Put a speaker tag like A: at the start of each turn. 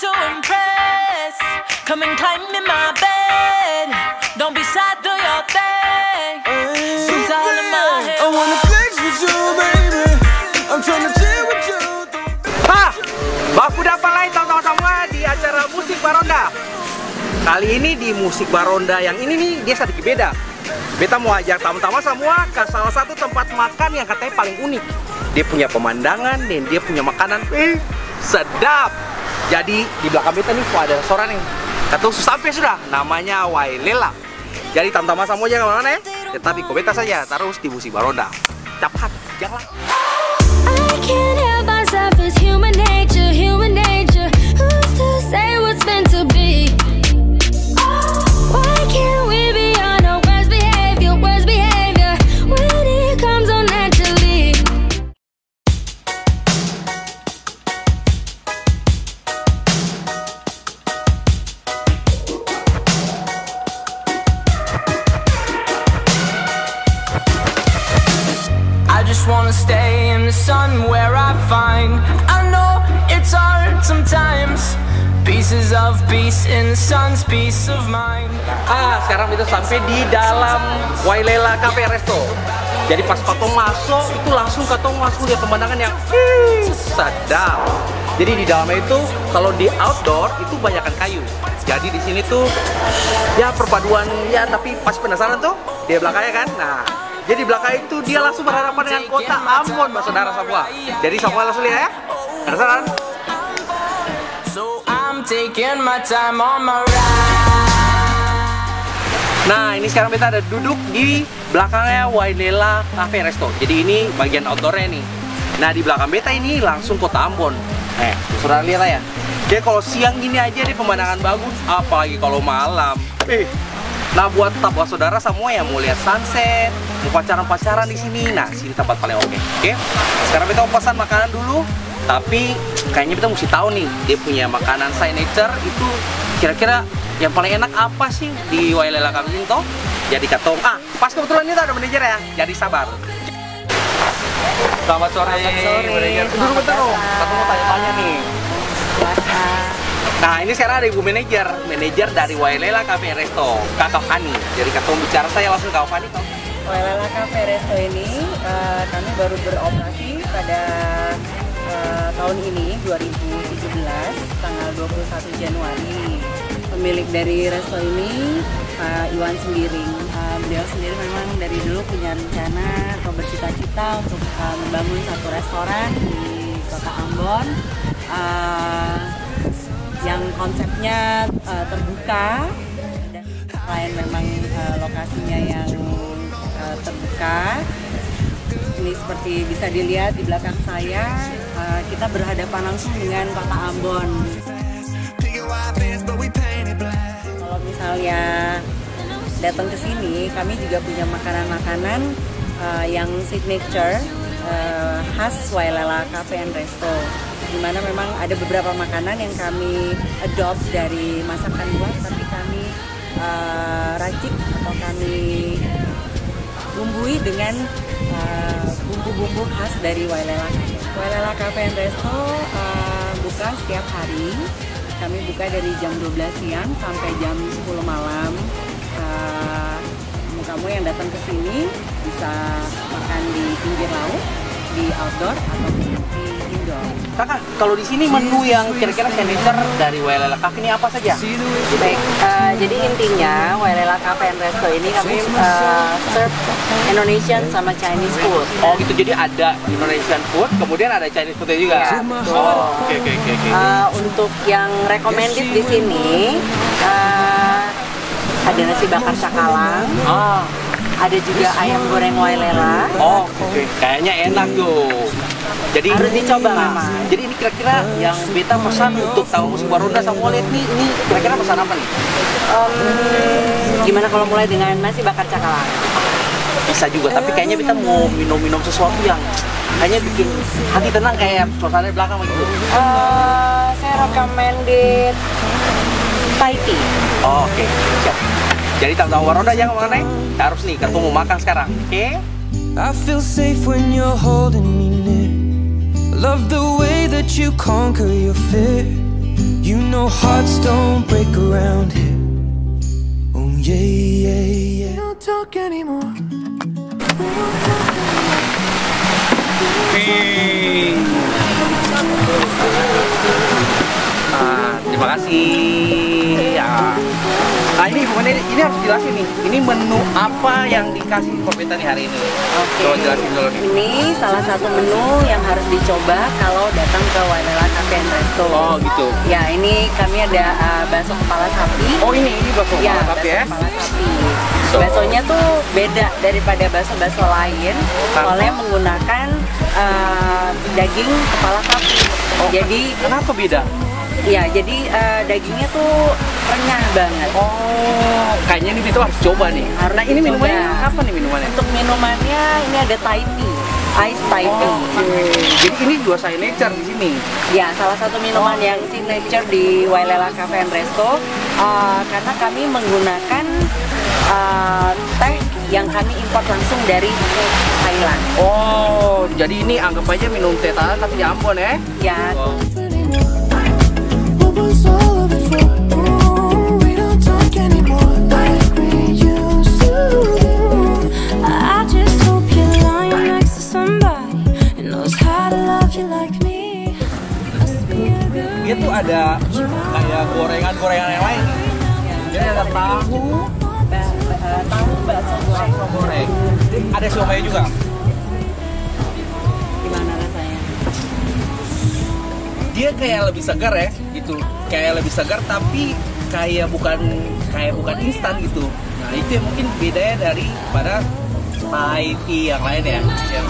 A: to impress. Come and climb in my bed. Don't be shy, do your thing. It's all in my head.
B: I wanna flex with you, baby. I'm tryna chill with you.
C: Hah, baku dapat lain tahun-tahun semua di acara musik Baronda. Kali ini di musik Baronda yang ini nih dia sedikit beda. Beta mau ajak tamu-tamu semua ke salah satu tempat makan yang katanya paling unik. Dia punya pemandangan dan dia punya makanan eh, sedap. Jadi di belakang beta nih ada restoran yang kata sampai sudah namanya Wailela. Jadi tamu-tamu semua jangan ke mana ya. Tetapi kau beta saja terus di musik Baronda. Cepat, jangan.
A: Find I know it's hard sometimes Pieces of peace in the sun's peace of mind
C: Ah, sekarang kita sampai di dalam Wailela Cafe Resto. Jadi pas katong masuk, itu langsung katong langsung lihat pemandangan yang sedap. Jadi di dalamnya itu kalau di outdoor itu banyakkan kayu. Jadi di sini tuh ya perpaduan ya tapi pas penasaran tuh di belakangnya kan. Nah, jadi belakang itu dia langsung berhadapan dengan kota Ambon, Mbak Saudara semua. Jadi semua langsung lihat ya. Penasaran?
A: So I'm taking my time on my ride
C: Nah, ini sekarang kita ada duduk di belakangnya Wailela Cafe Resto. Jadi ini bagian outdoornya nih. Nah, di belakang beta ini langsung kota Ambon. Eh, saudara lihat ya. Jadi kalau siang gini aja nih pemandangan bagus, apalagi kalau malam. Eh, Nah buat tetap buat saudara semua yang mau lihat sunset, mau pacaran-pacaran di sini, nah sini tempat paling oke. Oke, sekarang kita mau pesan makanan dulu. Tapi kayaknya kita mesti tahu nih dia punya makanan signature itu kira-kira yang paling enak apa sih di Wailela Kambing toh? Jadi katong, ah pas kebetulan ini ada manajer ya, jadi sabar. Selamat sore, manajer. Duduk ini sekarang ada ibu manajer, manajer dari Wailela Cafe Resto, Kakak Fani. Jadi katong bicara saya langsung Kakak Fani toh.
D: Wailala Cafe Resto ini eh, kami baru beroperasi pada eh, tahun ini 2017 tanggal 21 Januari. Pemilik dari resto ini Pak Iwan Sembiring. Eh, beliau sendiri memang dari dulu punya rencana atau bercita-cita untuk eh, membangun satu restoran di Kota Ambon. Eh, yang konsepnya eh, terbuka. Dan selain memang eh, lokasinya yang eh, terbuka ini seperti bisa dilihat di belakang saya eh, kita berhadapan langsung dengan kota Ambon. Kalau misalnya datang ke sini kami juga punya makanan-makanan eh, yang signature eh, khas Wailela Cafe and Resto di mana memang ada beberapa makanan yang kami adopt dari masakan luar tapi kami eh, racik atau kami bumbui dengan uh, bumbu-bumbu khas dari Wailela. Wailela Cafe and Resto uh, buka setiap hari. Kami buka dari jam 12 siang sampai jam 10 malam. Uh, kamu yang datang ke sini bisa makan di pinggir laut, di outdoor atau di indoor.
C: Kakak, kalau di sini menu yang kira-kira signature dari Wailela Cafe ini apa saja?
D: Baik, eh, jadi intinya Wailela Cafe and Resto ini kami eh, serve Indonesian sama Chinese food.
C: Oh gitu, jadi ada Indonesian food, kemudian ada Chinese food juga.
D: Iya,
C: Oh, oke oke oke oke.
D: Eh, untuk yang recommended di sini eh, ada nasi bakar cakalang,
C: Ah,
D: ada juga ayam goreng Wailela.
C: oh oke, kayaknya enak tuh. Jadi
D: Harus dicoba memang.
C: Jadi ini kira-kira yang beta pesan untuk tamu musik Baronda sama lihat nih, ini kira-kira pesan apa nih?
D: Em, gimana kalau mulai dengan nasi bakar cakalang?
C: Bisa juga, tapi kayaknya kita mau minum-minum sesuatu yang kayaknya bikin hati tenang kayak suasana di belakang begitu.
D: Eh, saya recommended Thai tea.
C: Oh, Oke, siap. Jadi tamu-tamu Baronda jangan ke mana Harus nih, ketemu mau makan sekarang. Oke?
B: I feel safe when you're holding me near. Love the way that you conquer your fear. You know hearts don't break around here. Oh yeah, yeah, yeah. We don't talk anymore.
C: Ah, terima kasih. Nah ini gimana ini, ini harus jelasin nih. Ini menu apa yang dikasih Kopeta nih hari ini?
D: Oke.
C: Coba jelasin dulu nih.
D: Ini salah satu menu yang harus dicoba kalau datang ke Wainela Cafe and Resto.
C: Oh gitu.
D: Ya, ini kami ada uh, bakso kepala sapi.
C: Oh ini ini bakso
D: ya,
C: kepala sapi ya?
D: kepala sapi.
C: So-
D: Baksonya tuh beda daripada bakso-bakso lain, soalnya menggunakan uh, daging kepala sapi.
C: Oh,
D: Jadi,
C: Kenapa beda?
D: ya, jadi uh, dagingnya tuh renyah banget.
C: Oh, kayaknya ini kita harus coba nih.
D: Harus
C: nah ini minumannya apa nih minumannya?
D: Untuk minumannya ini ada Thai tea, ice Thai tea.
C: Oh, Oke. Jadi ini juga signature di sini.
D: Ya, salah satu minuman yang signature di Wailela Cafe and Resto uh, karena kami menggunakan uh, teh yang kami import langsung dari Thailand.
C: Oh, jadi ini anggap aja minum teh Thailand tapi di Ambon ya?
D: Ya,
C: Oh. Dia tuh ada kayak gorengan-gorengan yang lain. Jadi ada tahu,
D: tahu bakso goreng.
C: goreng. Ada siomay juga.
D: Gimana rasanya?
C: Dia kayak lebih segar ya, gitu. Kayak lebih segar tapi kayak bukan kayak bukan instan gitu. Nah itu yang mungkin bedanya daripada Thai tea yang lain ya. Yang